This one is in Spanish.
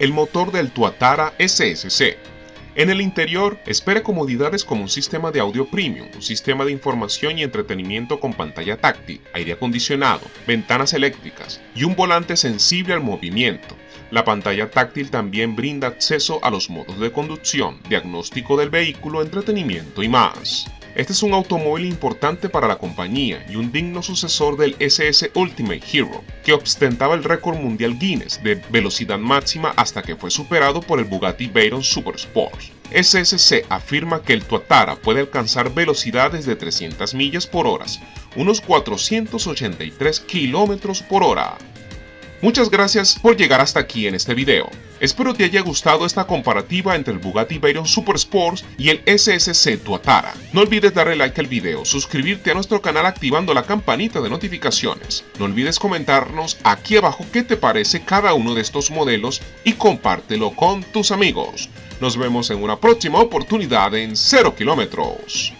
el motor del Tuatara SSC. En el interior, espera comodidades como un sistema de audio premium, un sistema de información y entretenimiento con pantalla táctil, aire acondicionado, ventanas eléctricas y un volante sensible al movimiento. La pantalla táctil también brinda acceso a los modos de conducción, diagnóstico del vehículo, entretenimiento y más. Este es un automóvil importante para la compañía y un digno sucesor del SS Ultimate Hero, que ostentaba el récord mundial Guinness de velocidad máxima hasta que fue superado por el Bugatti Veyron Super Sport. SSC afirma que el Tuatara puede alcanzar velocidades de 300 millas por hora, unos 483 kilómetros por hora. Muchas gracias por llegar hasta aquí en este video. Espero te haya gustado esta comparativa entre el Bugatti Veyron Super Sports y el SSC Tuatara. No olvides darle like al video, suscribirte a nuestro canal activando la campanita de notificaciones. No olvides comentarnos aquí abajo qué te parece cada uno de estos modelos y compártelo con tus amigos. Nos vemos en una próxima oportunidad en 0 kilómetros.